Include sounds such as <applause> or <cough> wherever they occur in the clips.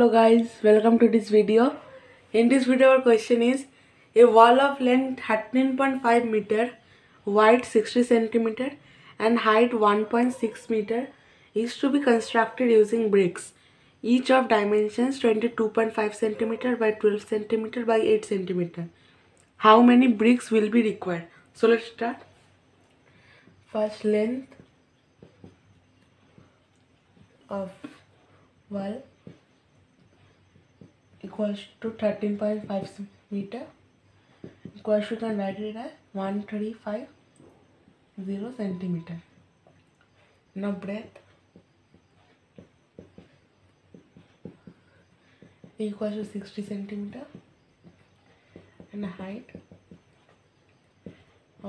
hello guys welcome to this video in this video our question is a wall of length 13.5 meter wide 60 centimeter and height 1.6 meter is to be constructed using bricks each of dimensions 22.5 centimeter by 12 centimeter by 8 centimeter how many bricks will be required so let's start first length of wall equals to thirteen point five metre equals to का डाइडेड है one three five zero centimetre now breadth equals to 60 centimeter and height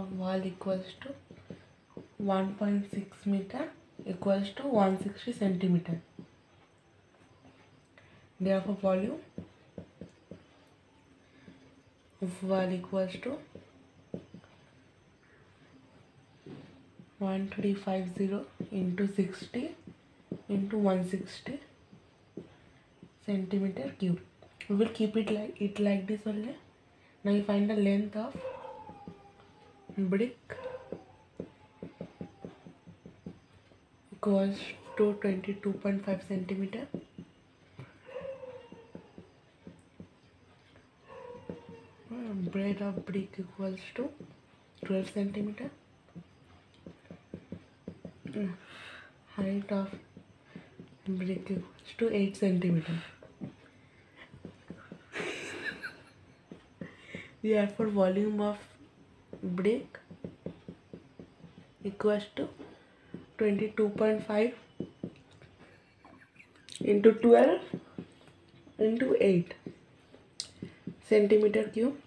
of wall equals to 1.6 meter equals to 160 centimeter therefore volume val equals to 1350 into 60 into 160 centimeter cube we will keep it like it like this only now you find the length of brick equals to 22.5 centimeter Breadth of brick equals to 12 cm. Mm. Height of brick equals to 8 cm. Therefore, <laughs> volume of brick equals to 22.5 into 12 into 8 centimeter cube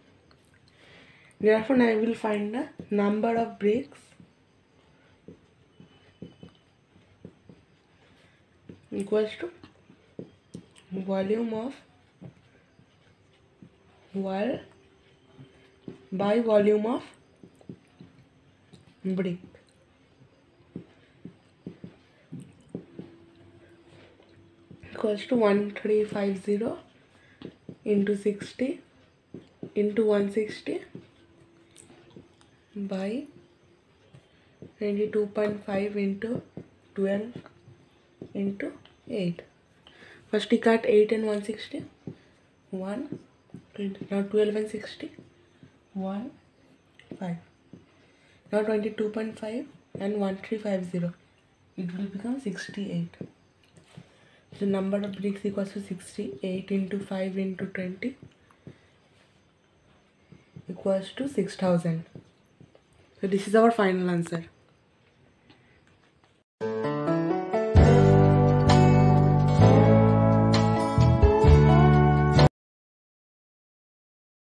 therefore I will find the number of bricks equals to volume of wall by volume of brick. equals to 1350 into 60 into 160 by 22.5 into 12 into 8 first we cut 8 and 160 1 20, now 12 and 60 1 5 now 22.5 and 1350 it will become 68 the number of bricks equals to 68 into 5 into 20 equals to 6000 so this is our final answer.